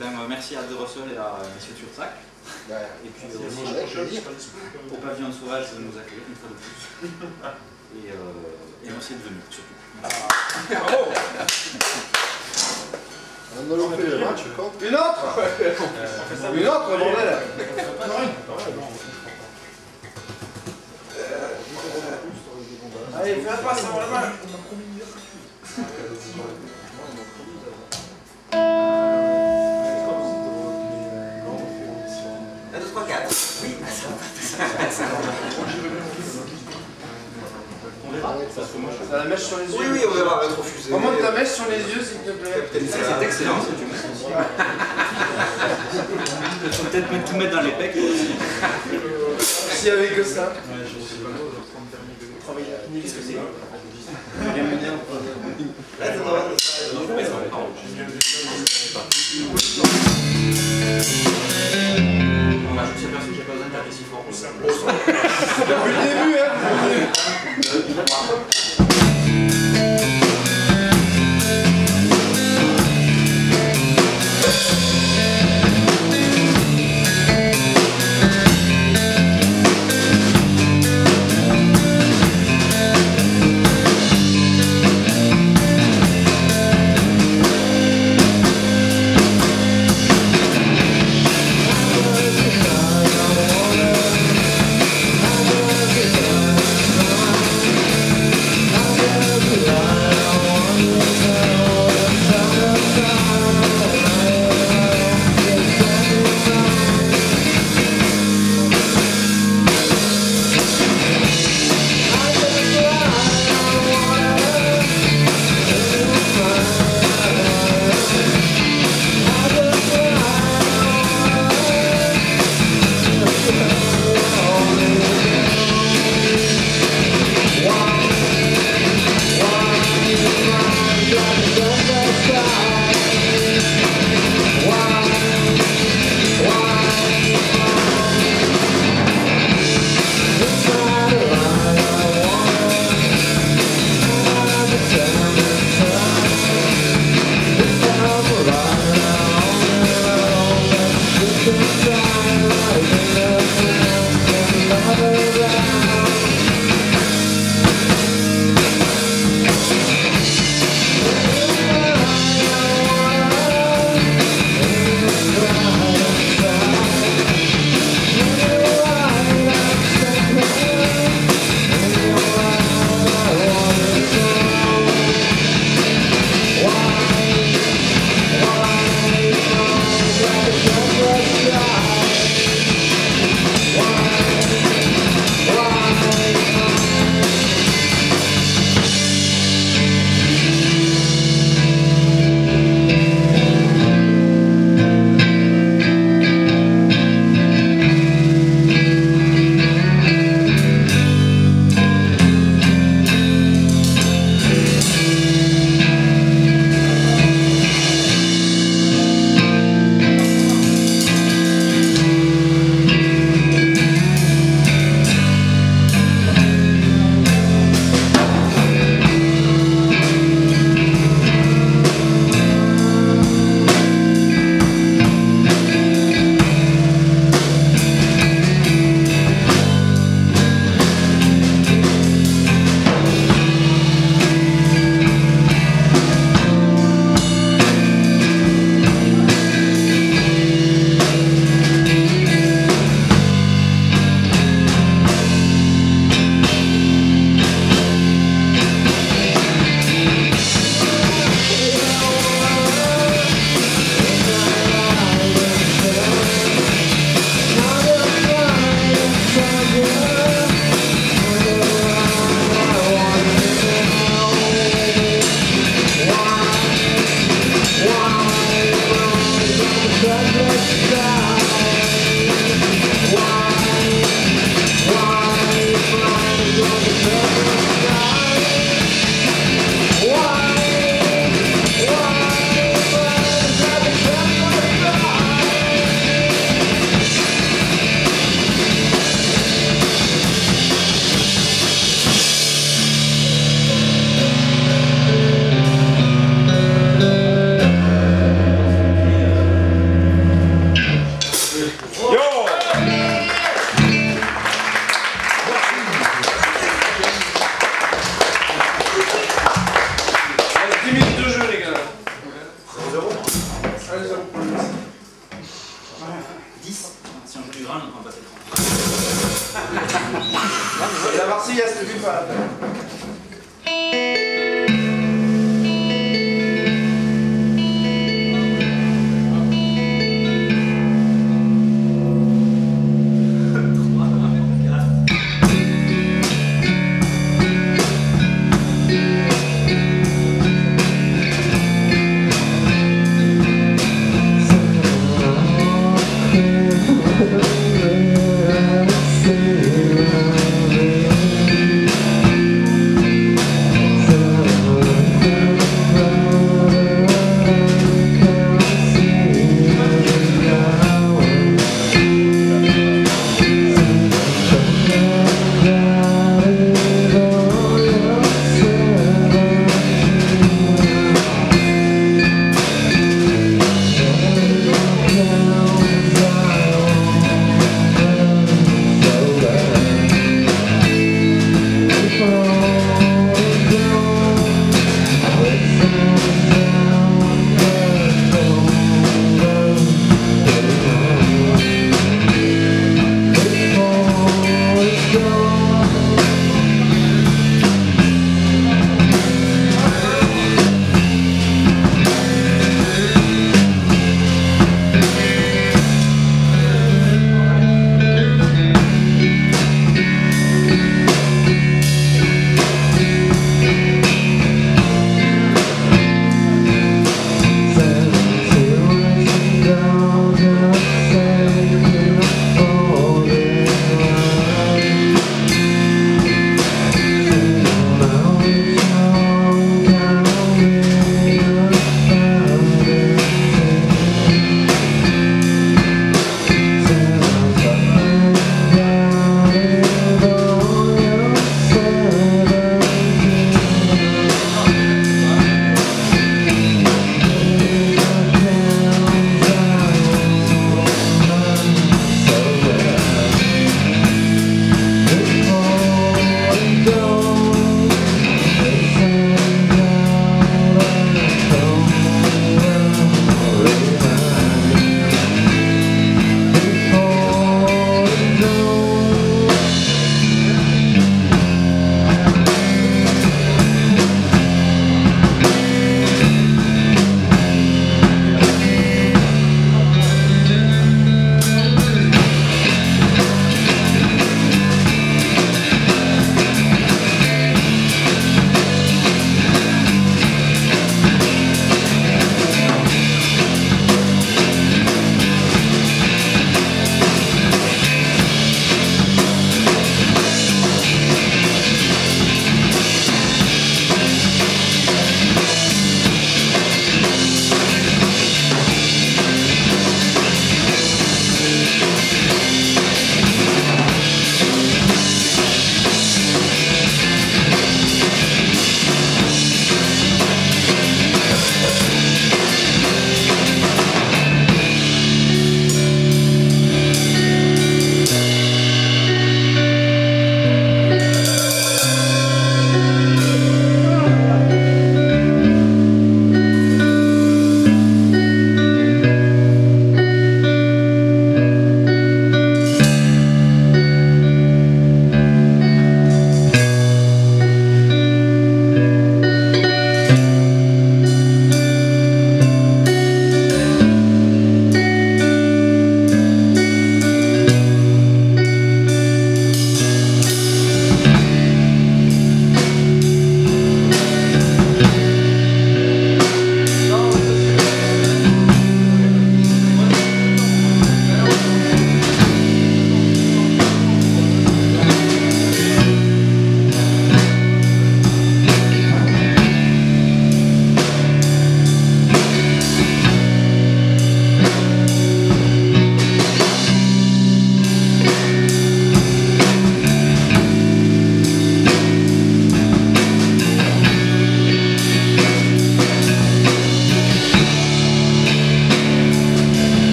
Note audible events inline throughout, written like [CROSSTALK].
ben, euh, merci à De Russell et à euh, Monsieur Tursac. Et puis euh, aussi au pavillon sauvage de nous accueillir une fois de plus. [LAUGHS] Et, euh, et merci de venir surtout. On a loupé le match, quoi. Une autre Une autre, bordel Allez, fais un pas, ça va la main T'as la mèche sur les yeux. Oui, oui, on. Remonte ta mèche sur les yeux, s'il te plaît. C'est excellent ce que tu me Il faut peut-être même tout mettre dans les pecs aussi. S'il y avait que ça. Qu'est-ce que c'est? Depuis le début, hein.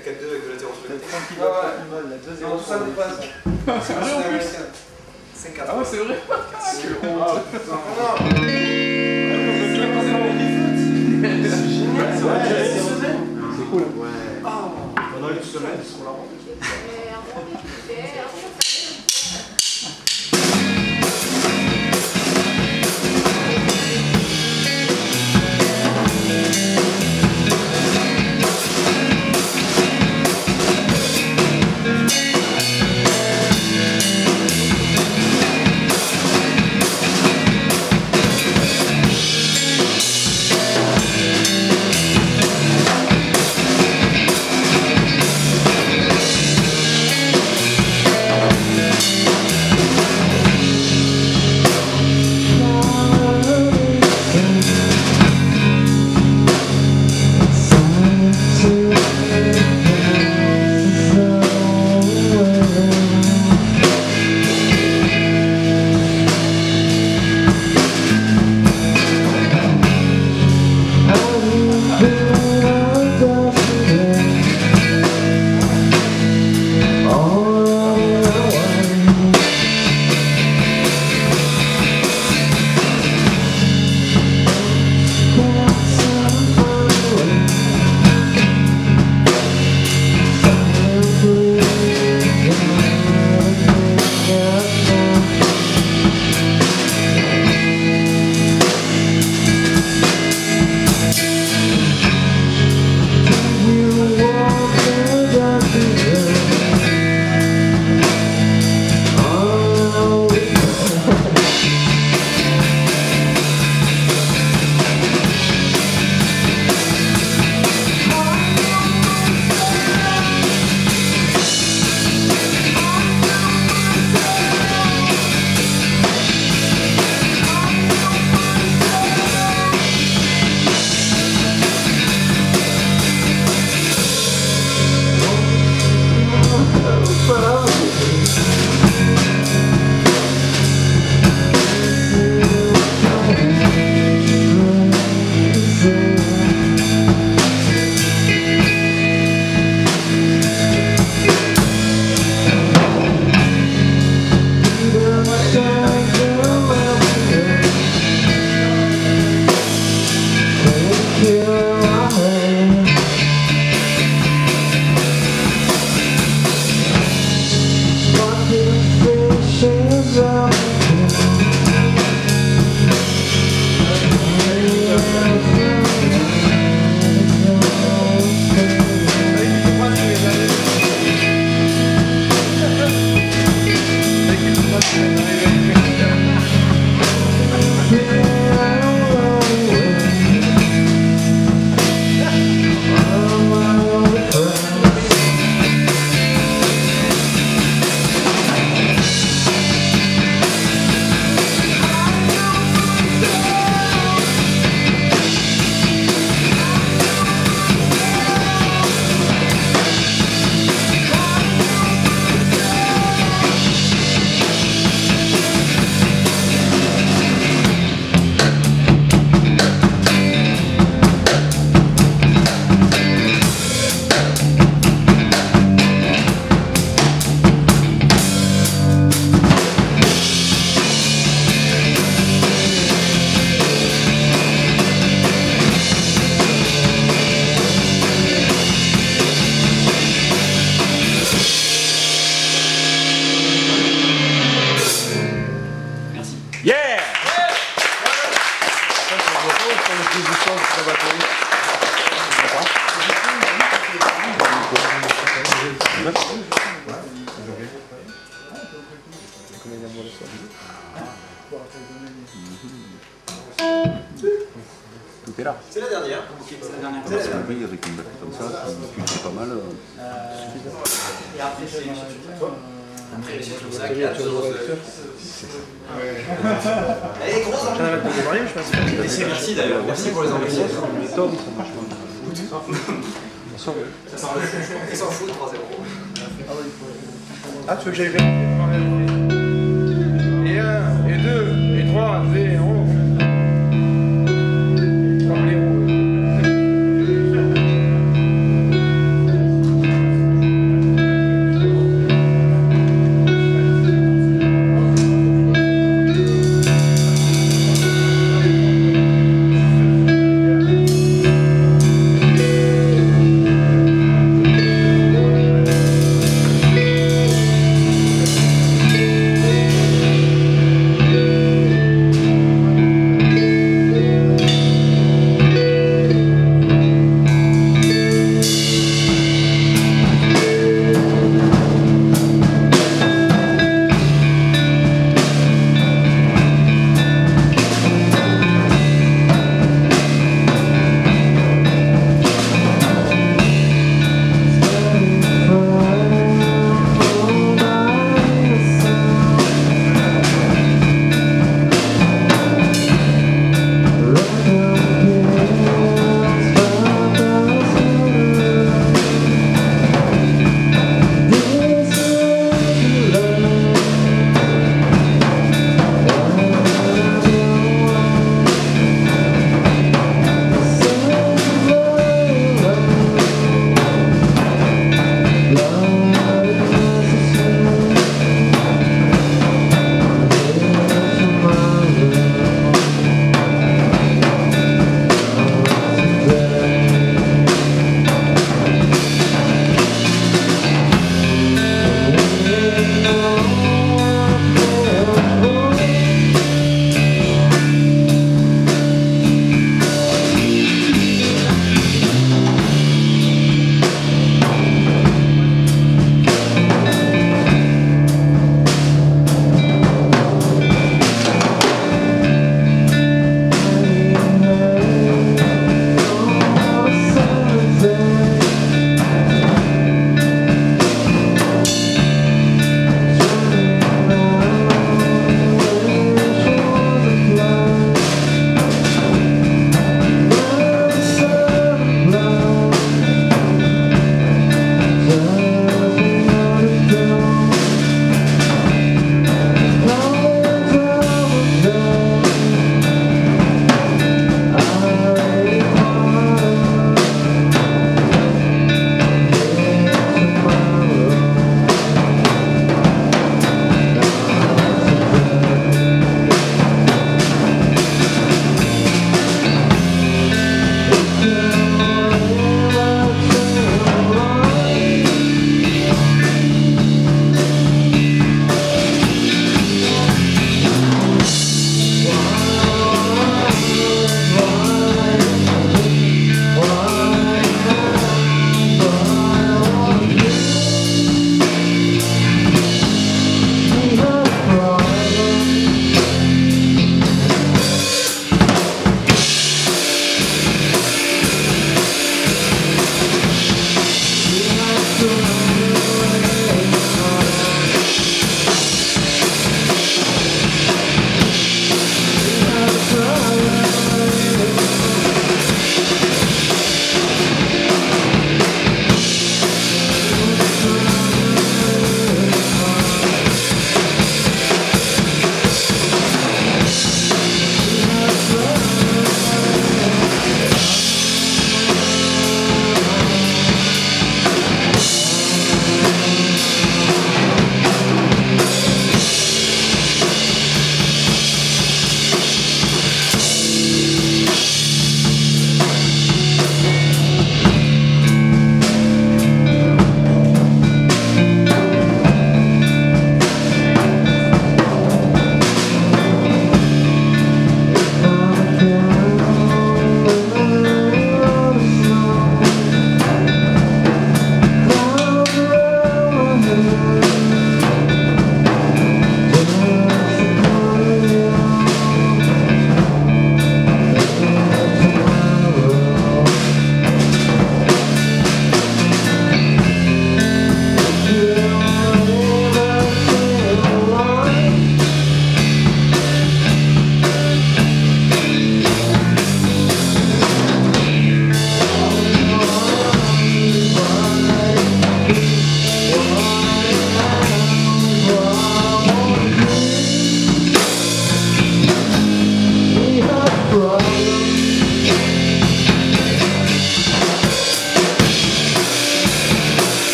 4-4-2 avec de latéraux sur les côtés. Ouais, ouais. Non, tout ça n'est pas ça. C'est [LAUGHS] vrai en plus 5 Ah ouais, c'est vrai [LAUGHS] Non, non. C'est cool. Pendant une semaine, sur la route. Tout est là. C'est la dernière. Ok, c'est la dernière. Avec une batterie comme ça, tu pas mal. euh, Et après, c'est Après, c'est sur ça. Allez, gros Et c'est merci d'ailleurs. Merci pour les s'en foutent, 3-0. Ah, tu veux que j'aille 2 et 3 0.